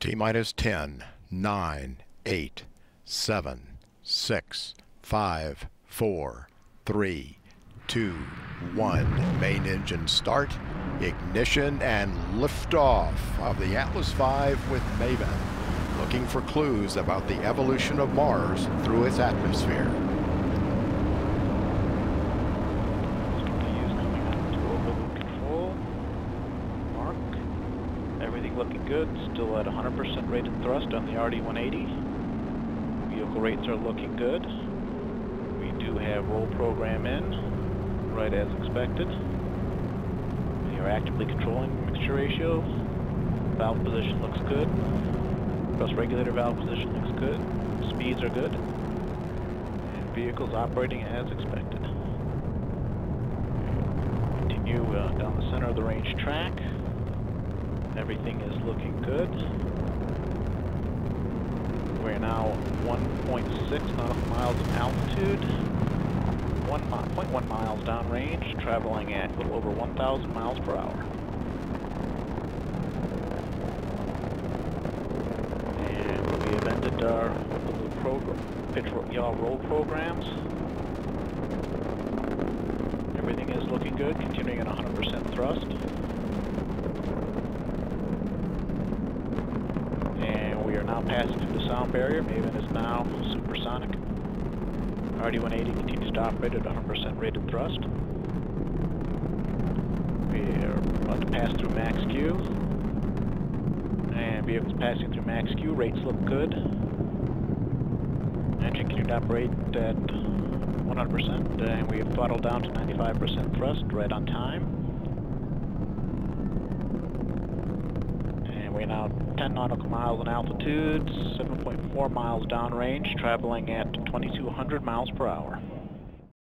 T minus 10, 9, 8, 7, 6, 5, 4, 3, 2, 1. Main engine start, ignition, and liftoff of the Atlas V with Maven, looking for clues about the evolution of Mars through its atmosphere. Everything looking good. Still at 100% rated thrust on the RD-180. Vehicle rates are looking good. We do have roll program in, right as expected. We are actively controlling mixture ratio. Valve position looks good. Thrust regulator valve position looks good. Speeds are good. And vehicle's operating as expected. Continue uh, down the center of the range track. Everything is looking good. We're now 1.6 nautical miles in altitude, 1.1 miles downrange, traveling at a little over 1,000 miles per hour. And we have ended our little program, pitch yaw roll programs. Everything is looking good, continuing at 100% thrust. And we are now passing through the sound barrier. Maven is now supersonic. RD-180 continues to operate at 100% rated thrust. We are about to pass through max Q. And vehicles passing through max Q. Rates look good. Engine continues to operate at 100%, and we have throttled down to 95% thrust, right on time. And we're now 10 nautical miles in altitude, 7.4 miles downrange, traveling at 2200 miles per hour.